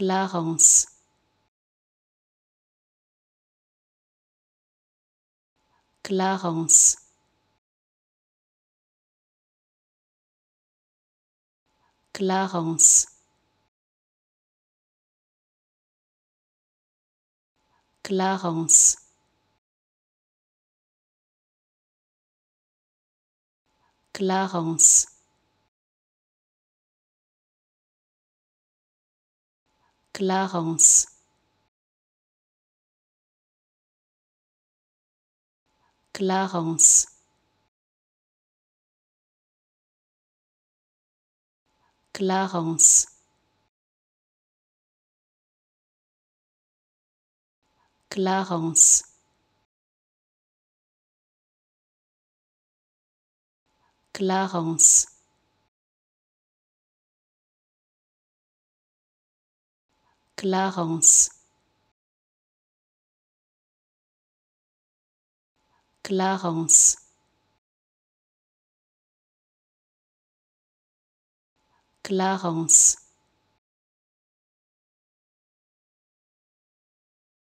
Clarence. Clarence. Clarence. Clarence. Clarence Clarence. Clarence. Clarence. Clarence. Clarence Clarence. Clarence. Clarence